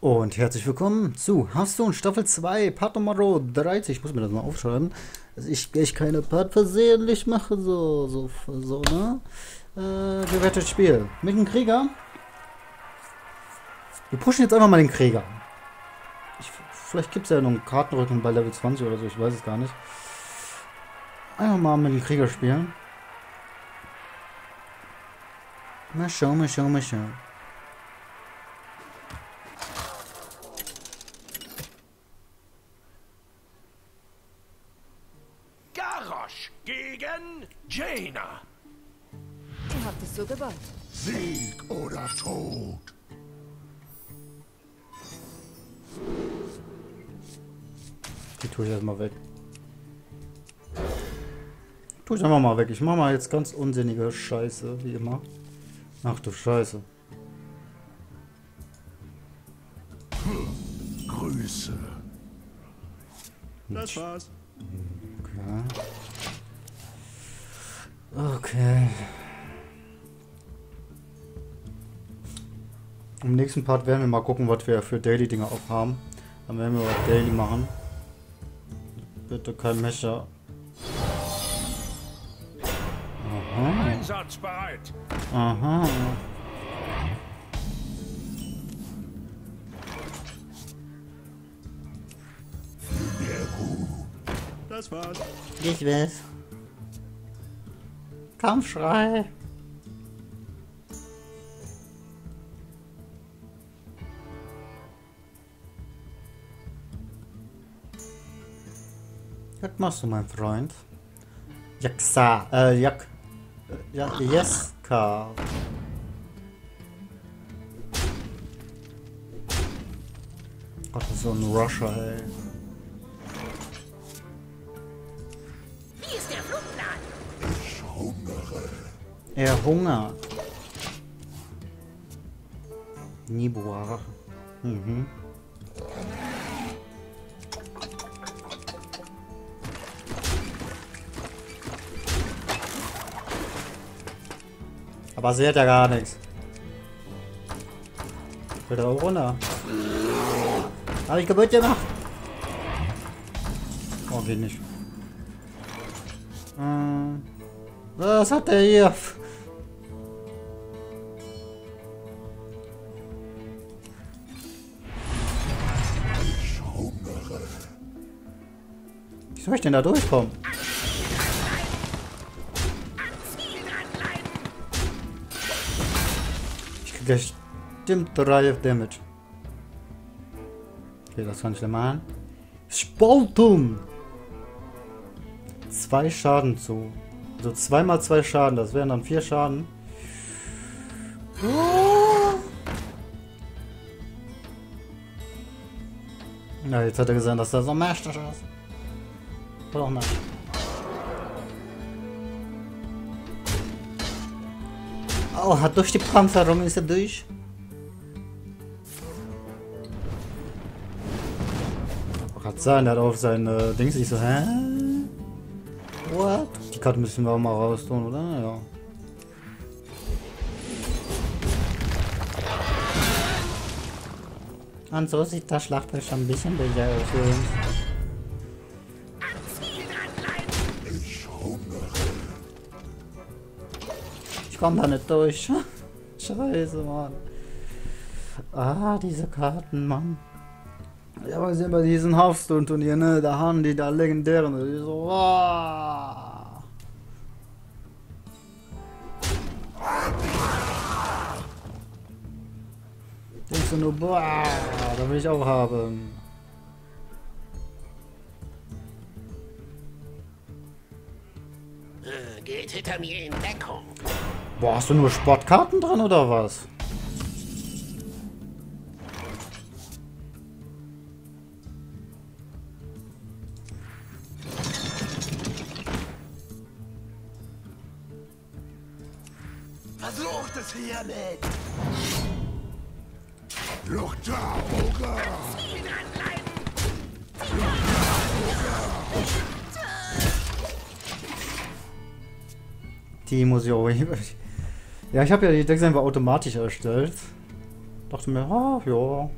Und herzlich willkommen zu Hearthstone Staffel 2, Part Nummer 30. Ich muss mir das mal aufschreiben, dass ich, ich keine Part versehentlich mache, so, so, so, ne? Äh, bewertet Spiel. Mit dem Krieger. Wir pushen jetzt einfach mal den Krieger. Ich, vielleicht gibt es ja noch einen Kartenrücken bei Level 20 oder so, ich weiß es gar nicht. Einfach mal mit dem Krieger spielen. Mal schauen, mal schauen, mal schauen. Gegen Jaina. Ihr habt es so gewollt. Sieg oder Tod. Die tue ich erstmal weg. Tue ich einfach mal weg. Ich mache mal jetzt ganz unsinnige Scheiße, wie immer. Ach du Scheiße. Grüße. Das war's. Okay. Okay. Im nächsten Part werden wir mal gucken, was wir für Daily-Dinge auch haben. Dann werden wir was Daily machen. Bitte kein Messer. Aha. Einsatzbereit. Aha. Das war's. Ich weiß. Kampfschrei. Was machst du, mein Freund? Jaksa, äh, Jak, äh, ja, Jeska. Gott, so ein Rusher, ey. Er hungert. Nibuar. Mhm. Aber sie hat ja gar nichts. Will er auch runter? Habe ich kaputt gemacht? Oh, geht nicht. Hm. Was hat der hier? Soll ich denn da durchkommen? Ich krieg gleich bestimmt 3 Damage. Okay, das kann ich dann machen. Spaltung! Zwei Schaden zu. Also zweimal zwei Schaden, das wären dann vier Schaden. Na, jetzt hat er gesagt, dass er so mächtig ist. Doch nicht. Oh, hat durch die Panzerung ist er durch. Kann sein, der hat auf seine Dings ich so, hä? What? Die Karte müssen wir auch mal raus tun, oder? Ja. Und so sieht das Schlachtfeld schon ein bisschen besser aus komme da nicht durch. Scheiße, Mann. Ah, diese Karten, Mann. Ich habe gesehen bei diesen Hearthstone-Turnieren, ne? Da haben die da legendären. Die so, wow. Denkst du nur, boah, da will ich auch haben. Geht hinter mir in Deckung. Boah, hast du nur Sportkarten drin oder was? Versucht es hiermit. Lucht da, Ogre. Die muss ich auch. Ja, ich habe ja die Decks einfach automatisch erstellt. Dachte mir, ah, ja.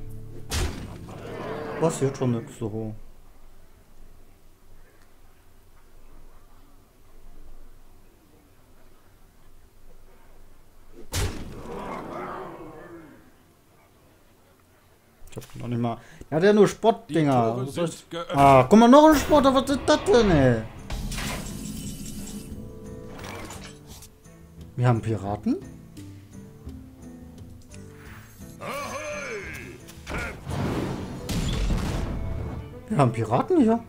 Passiert schon nix so. Ich hab noch nicht mal. Er hat ja nur geöffnet. Ah, guck mal, noch ein Spotter. Was ist das denn, ey? Wir haben Piraten? Wir haben Piraten hier.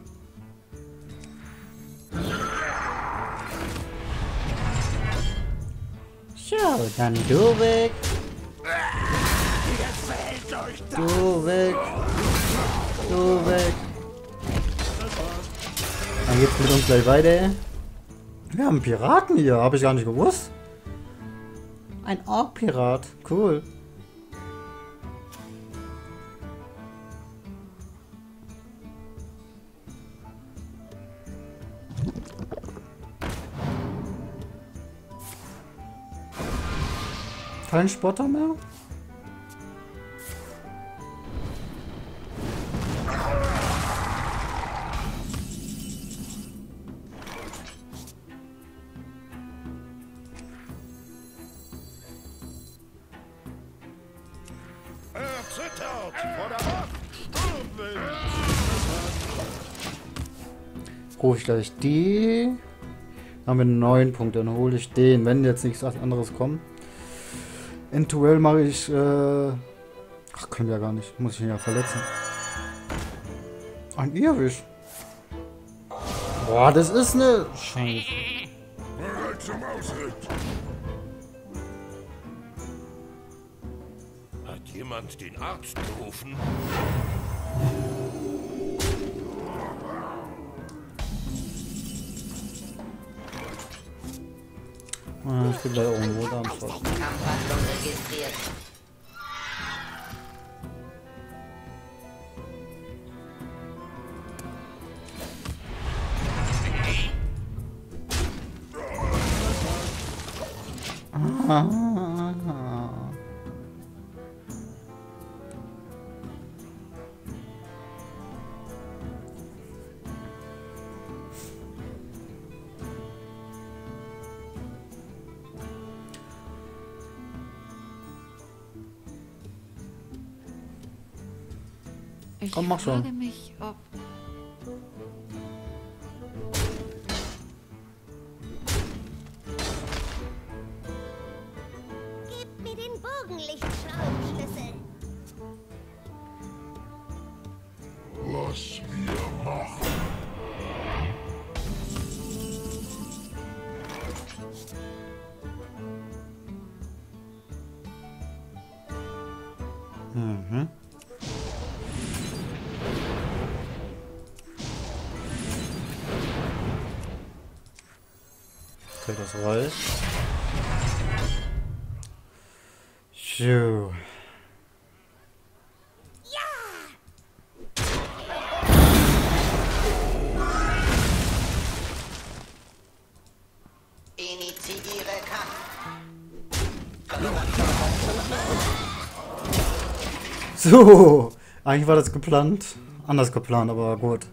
So, dann du weg. Du weg. Du weg. Dann geht's mit uns gleich weiter. Wir haben Piraten hier, habe ich gar nicht gewusst. Ein Ork-Pirat, cool. Kein Spotter mehr? Hole ich gleich die. Dann haben wir neun Punkte. Dann hole ich den, wenn jetzt nichts anderes kommt. Eventuell mache ich. Äh Ach, können wir ja gar nicht. Muss ich ihn ja verletzen. Ein Irrwisch. Boah, das ist eine Scheiße. Bereit zum Ausritt. Hat jemand den Arzt gerufen? Ich bin gleich irgendwo da am Schloss. Ich Komm, mach schon. frage mich, ob Gib mir den Bogenlichtschraubenschlüssel. Was wir machen. Mhm. Reicht. So. So. Eigentlich war das geplant. Anders geplant, aber gut.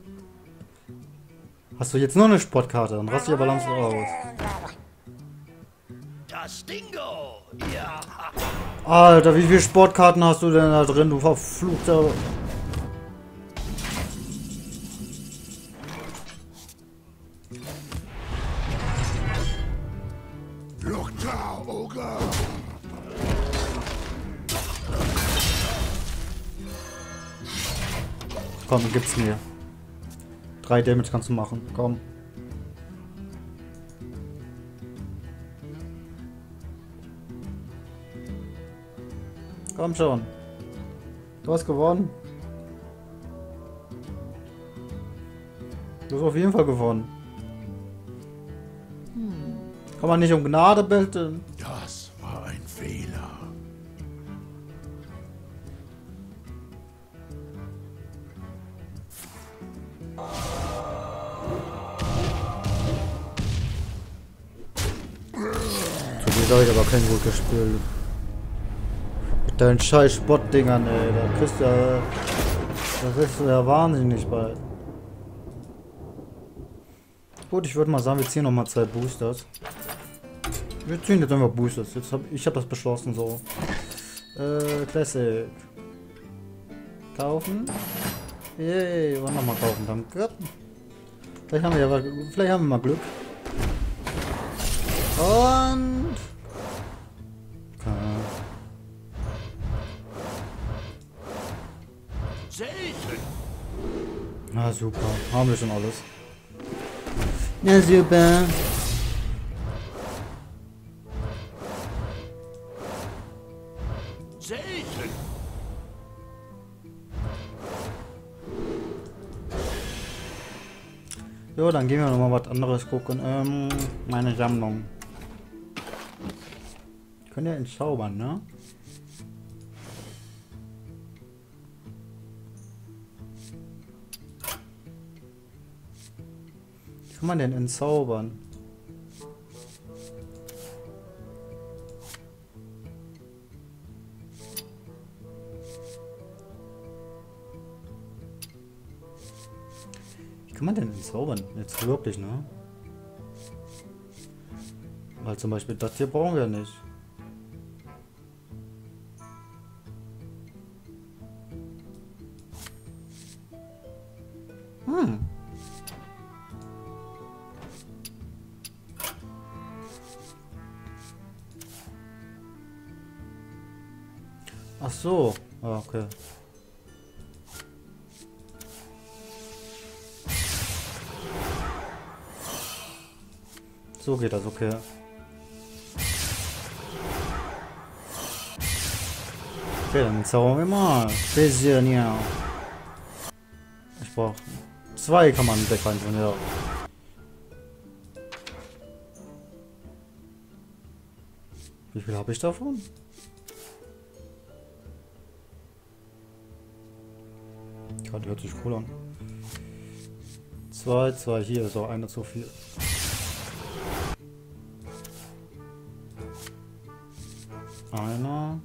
Hast du jetzt nur eine Sportkarte? Dann raste ich aber langsam aus. Das Dingo! Ja! Alter, wie viele Sportkarten hast du denn da drin? Du verfluchter. Komm, gib's mir. Drei Damage kannst du machen. Komm. Komm schon. Du hast gewonnen. Du hast auf jeden Fall gewonnen. Kann man nicht um Gnade betteln? Das war ein Fehler. Zu dir habe ich aber kein gut gespielt. Deinen scheiß Spottdingern, ey. Da kriegst du ja Das ist ja wahnsinnig bald. Gut, ich würde mal sagen, wir ziehen noch mal zwei Boosters. Wir ziehen jetzt einfach Boosters. Jetzt hab, ich habe das beschlossen so. Äh, Classic. Kaufen. Yay, wollen wir mal kaufen, danke. Vielleicht haben wir ja vielleicht haben wir mal Glück. Und super, haben wir schon alles. Na super. Selten. Jo, dann gehen wir noch mal was anderes gucken. Ähm, meine Sammlung. Ich kann ja entzaubern, ne? Kann man denn entzaubern? Wie kann man denn entzaubern? Jetzt wirklich, ne? Weil zum Beispiel das hier brauchen wir nicht. Ach so. Ah, okay. So geht das, okay. Okay, dann zaubern wir mal. Bisschen, ja. Ich brauch zwei kann man wegreintun, ja. Wie viel habe ich davon? Gerade hört sich cool an. Zwei, zwei hier, ist auch einer zu viel. Einer.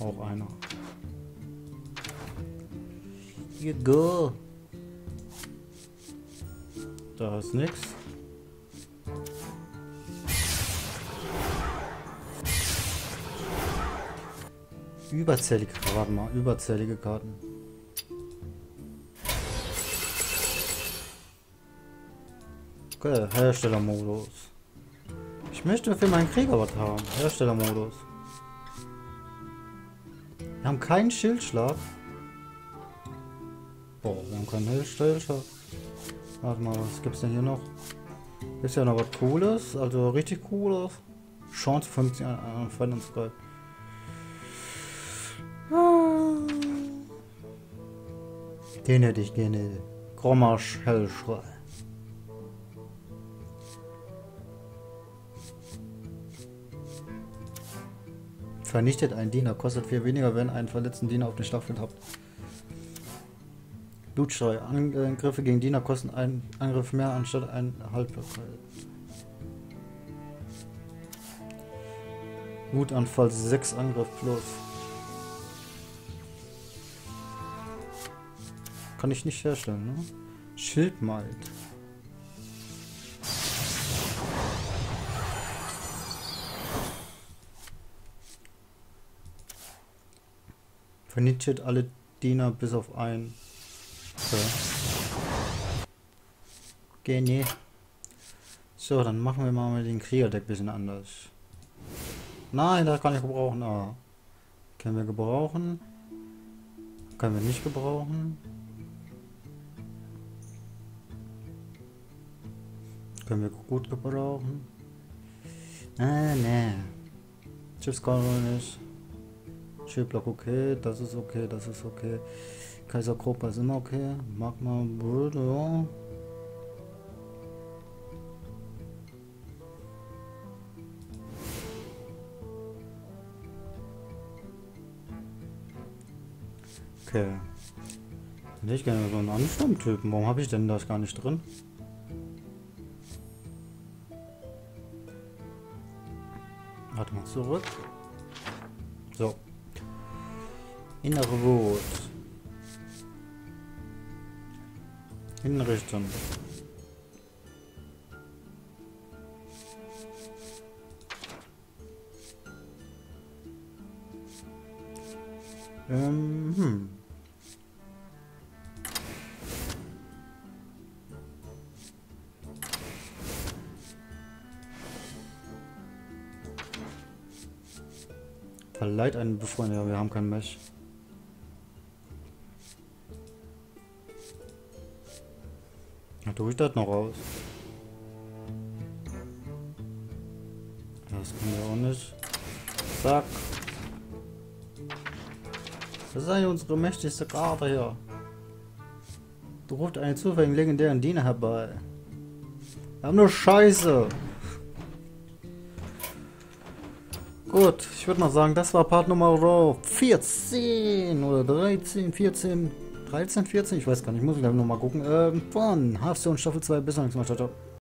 Auch einer. Hier go. Da ist nix. Überzählige Karten mal, überzählige Karten. Okay, Herstellermodus. Ich möchte für meinen Krieger was haben. Herstellermodus. Wir haben keinen Schildschlag. Boah, wir haben keinen Schildschlag. Warte mal, was gibt's denn hier noch? Ist ja noch was Cooles, also richtig Cooles. Chance 50 an, an Verhandlungsgrad. Den hätte ich gerne. Grommasch Hellschrei. Vernichtet einen Diener, kostet viel weniger, wenn einen verletzten Diener auf den Schlachtfeld habt. Blutschrei. Angriffe gegen Diener kosten einen Angriff mehr anstatt ein Halbblockhalt. Wutanfall 6 Angriff plus. Kann ich nicht herstellen, ne? Schildmaid. Vernichtet alle Diener bis auf einen. Okay. Okay, nee. So, dann machen wir mal mit den Kriegerdeck ein bisschen anders. Nein, das kann ich gebrauchen. Ah. Können wir gebrauchen. Können wir nicht gebrauchen. Können wir gut gebrauchen. Ah, ne. Chips kann Chiplock okay, das ist okay, das ist okay. Kaiser Krupa ist immer okay. Magma Brüder, ja. Okay. Hätte ich gerne so einen Ansturmtypen. Warum habe ich denn das gar nicht drin? Warte mal zurück. So. Innere Wut. Hinrichten. Ähm, hm. Verleiht einen Befreund. Ja, wir haben kein Mech. Tue ich das noch raus? Das können wir auch nicht. Zack. Das ist eigentlich unsere mächtigste Karte hier. Du ruft einen zufälligen legendären Diener herbei. Wir haben nur Scheiße. Gut, ich würde mal sagen, das war Part Nummer 14 oder 13, 14, 13, 14, ich weiß gar nicht, muss ich gleich nochmal gucken. Ähm, von Hearthstone Staffel 2 bis